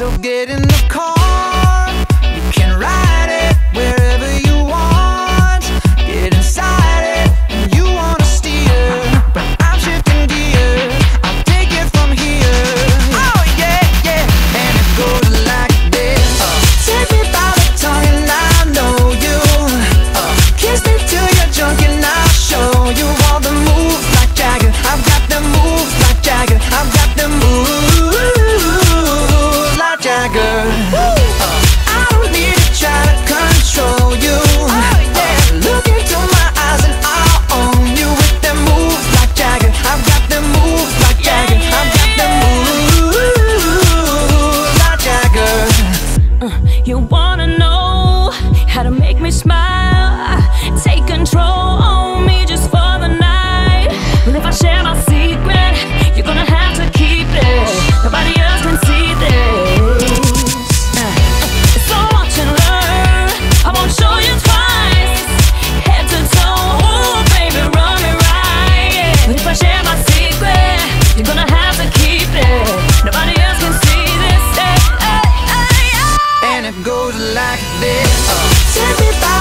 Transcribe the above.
So get in the car, you can ride. goes like this. Oh.